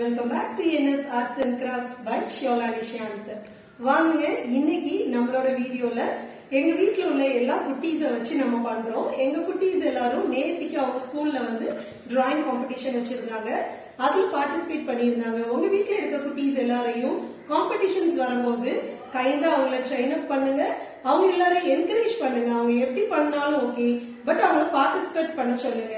Welcome back to NS arts and crafts by Shiyola Nishanth வாங்குங்க இன்னைக்கு நம்மளோட வீடியோல எங்க வீட்ல உள்ள எல்லா குட்டீஸ வச்சு நம்ம பண்றோம். எங்க குட்டீஸ் எல்லாரும் நேற்றுக்கு அவங்க ஸ்கூல்ல வந்து டிராயிங் காம்படிஷன் வச்சிருந்தாங்க. அதுல பார்ட்டிசிபேட் பண்ணியிருந்தாங்க. உங்க வீட்ல இருக்க குட்டீஸ் எல்லாரையும் காம்படிஷன்ஸ் வரும்போது கைண்டா அவங்கள ட்ரெயின் அப் பண்ணுங்க. அவங்க எல்லாரையும் என்கரேஜ் பண்ணுங்க. அவங்க எப்படி பண்ணாலும் ஓகே பட் அவங்க பார்ட்டிசிபேட் பண்ண சொல்லுங்க.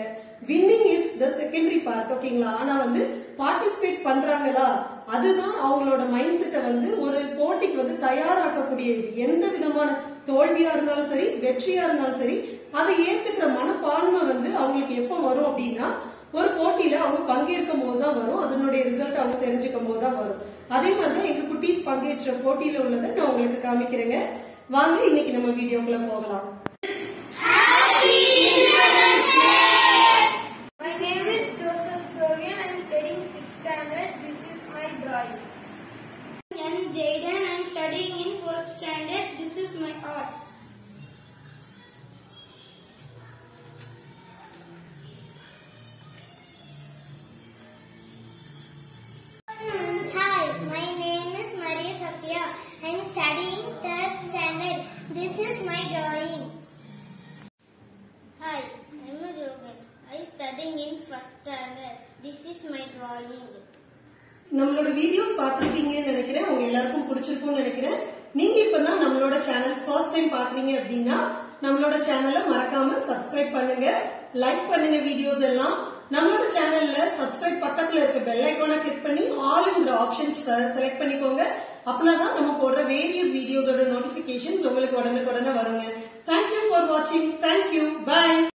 வின்னிங் த செகண்டரி பார்ட் ஓகேங்களா ஆனா வந்து பார்ட்டிசிபேட் பண்றாங்களா? அதுதான் அவங்களோட மைண்ட் செட்டை வந்து ஒரு போட்டிக்கு வந்து தயாராக்கக்கூடியது எந்த விதமான தோல்வியா இருந்தாலும் சரி வெற்றியா இருந்தாலும் சரி அதை ஏத்துக்கிற மனப்பான்மை வந்து அவங்களுக்கு எப்ப வரும் அப்படின்னா ஒரு போட்டியில அவங்க பங்கேற்கும் போது தான் வரும். அதனுடைய ரிசல்ட் அவங்க தெரிஞ்சுக்கும் போது தான் வரும். அதே மாதிரி தான் எங்க குட்டீஸ் பங்கேற்ற போட்டியில உள்ளதை நான் உங்களுக்கு காமிக்கிறேங்க. வாங்க இன்னைக்கு நம்ம வீடியோக்குள்ள போகலாம். My. I am Jaden. I am studying in 4th standard. This is my art. Hi, my name is Maria Safia. I am studying 3rd standard. This is my drawing. Hi, I am Yogan. I am studying in 1st standard. This is my drawing. நம்மளோட videos பார்த்திருப்பீங்கன்னு நினைக்கிறேன். உங்க எல்லாருக்கும் பிடிச்சிருக்கும்னு நினைக்கிறேன். நீங்க இப்பதான் நம்மளோட சேனல் ஃபர்ஸ்ட் டைம் பாக்குறீங்க அப்படின்னா நம்மளோட சேனலை மறக்காம சப்ஸ்கிரைப் பண்ணுங்க. லைக் பண்ணுங்க வீடியோஸ் எல்லாம். நம்மளோட சேனல்ல சப்ஸ்கிரைப் பக்கத்துல இருக்க பெல் ஐக்கானை கிளிக் பண்ணி ஆல்ங்கிற ஆப்ஷன் செலக்ட் பண்ணிக்கோங்க. அப்படின்னா நம்ம போடுற வேரியஸ் வீடியோஸோட நோட்டிபிகேஷன்ஸ் உங்களுக்கு உடனுக்குடனே வருங்க. தேங்க்யூ ஃபார் வாட்சிங் தேங்க்யூ